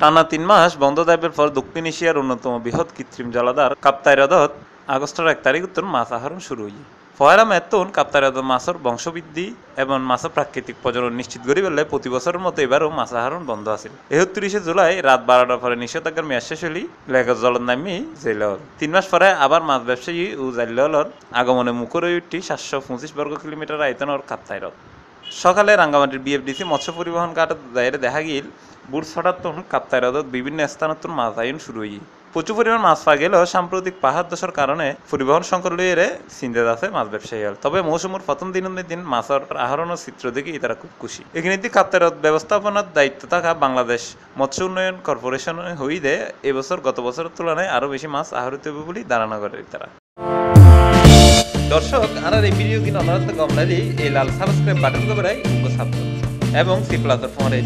টানা তিন মাস বন্ধ দেবের পর দক্ষিণ এশিয়ার অন্যতম বৃহৎ কৃত্রিম জলাধার কাপ্তাইরাদত আগস্টের এক তারিখ উত্তর মাছ আহরণ শুরু হই পয়লা মেতুন কাপ্তাইরাদত মাছের বংশবৃদ্ধি এবং মাছের প্রাকৃতিক প্রজনন নিশ্চিত করি বললে প্রতি বছরের মতো এবারও মাছ আহরণ বন্ধ আছে। একত্রিশে জুলাই রাত বারোটার পরে নিষেধাজ্ঞার মেয়াদ শেষ হলি লেগত জলত নামি জেল তিন মাস পরে আবার মাছ ব্যবসায়ী ও জাল্লর আগমনে মুখর উঠি সাতশো পঁচিশ বর্গ কিলোমিটার আয়তনের কাপ্তাইরত সকালে রাঙ্গামাটির বিএফডিসি মৎস্য পরিবহন ঘাট দায়ের দেখা গিল বুট ছটাত্তন কাপ্তাইরদত বিভিন্ন স্থানত্তন মাছ আইন শুরু হই প্রচুর পরিমাণ মাছ পা গেলেও সাম্প্রতিক পাহাড় দশার কারণে পরিবহন সংকট লইয়ে চিন্তা আছে মাছ ব্যবসায়ী হল। তবে মৌসুমের প্রথম দিন দিন মাছের আহরণের চিত্র দেখে তারা খুব খুশি। এখানে দিয়ে কাপ্তাইরত ব্যবস্থাপনার দায়িত্ব থাকা বাংলাদেশ মৎস্য উন্নয়ন কর্পোরেশন হইদে এবছর গত বছরের তুলনায় আরও বেশি মাছ আহরিত হবে বলে ধারণা করে তারা। দর্শক, আনার এই ভিডিও কিনা আপনারা গম লাগি এই লাল সাবস্ক্রাইব বাটন করে সাবস্ক্রাইব এবং সি প্লাসের ফোন এই